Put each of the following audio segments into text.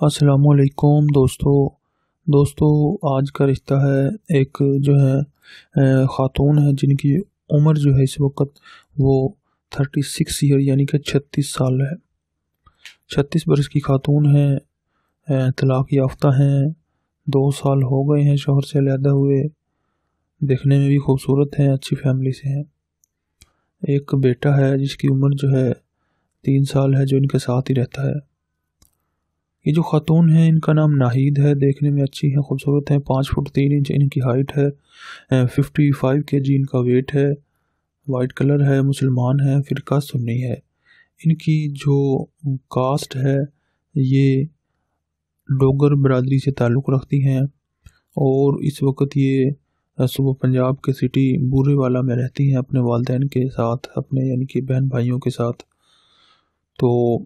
السلام علیکم دوستو دوستو، آج کا رشتہ ہے ایک جو ہے خاتون ہے جن کی عمر جو ہے اس وقت وہ تھرٹی سکس ایئر یعنی کہ چھتیس سال ہے۔ چھتیس برس کی خاتون ہیں طلاق یافتہ ہیں، دو سال ہو گئے ہیں شوہر سے علیحدہ ہوئے، دیکھنے میں بھی خوبصورت ہیں، اچھی فیملی سے ہیں۔ ایک بیٹا ہے جس کی عمر جو ہے تین سال ہے، جو ان کے ساتھ ہی رہتا ہے۔ یہ جو خاتون ہیں، ان کا نام ناہید ہے۔ دیکھنے میں اچھی ہیں، خوبصورت ہیں۔ پانچ فٹ تین انچ، ان کی ہائٹ ہے۔ ففٹی فائیو کے جی ان کا ویٹ ہے۔ وائٹ کلر ہے، مسلمان ہیں، فرقہ سنی ہے۔ ان کی جو کاسٹ ہے، یہ ڈوگر برادری سے تعلق رکھتی ہیں۔ اور اس وقت یہ صبح پنجاب کے سٹی بورے والا میں رہتی ہیں، اپنے والدین کے ساتھ، اپنے یعنی کہ بہن بھائیوں کے ساتھ۔ تو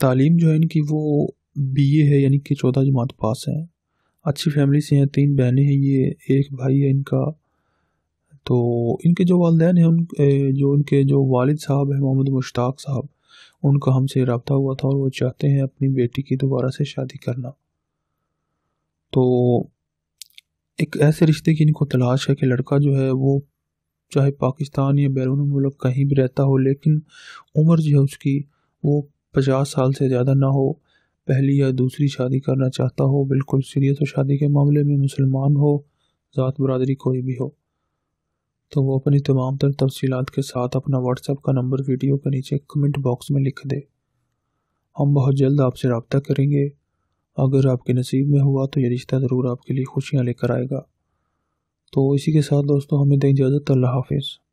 تعلیم جو ہے ان کی وہ بی اے ہے یعنی کہ چودہ جماعت پاس ہیں۔ اچھی فیملی سے ہیں، تین بہنیں ہیں، یہ ایک بھائی ہے ان کا۔ تو ان کے جو والدین ہیں، ان جو ان کے جو والد صاحب ہیں، محمد مشتاق صاحب، ان کا ہم سے رابطہ ہوا تھا اور وہ چاہتے ہیں اپنی بیٹی کی دوبارہ سے شادی کرنا۔ تو ایک ایسے رشتے کی ان کو تلاش ہے کہ لڑکا جو ہے، وہ چاہے پاکستان یا بیرون ملک کہیں بھی رہتا ہو، لیکن عمر جو ہے اس کی وہ پچاس سال سے زیادہ نہ ہو۔ پہلی یا دوسری شادی کرنا چاہتا ہو، بالکل سیریس و شادی کے معاملے میں، مسلمان ہو، ذات برادری کوئی بھی ہو۔ تو وہ اپنی تمام تر تفصیلات کے ساتھ اپنا واٹس ایپ کا نمبر ویڈیو کے نیچے کمنٹ باکس میں لکھ دے۔ ہم بہت جلد آپ سے رابطہ کریں گے۔ اگر آپ کے نصیب میں ہوا تو یہ رشتہ ضرور آپ کے لیے خوشیاں لے کر آئے گا۔ تو اسی کے ساتھ دوستوں ہمیں دیں اجازت۔ اللہ حافظ۔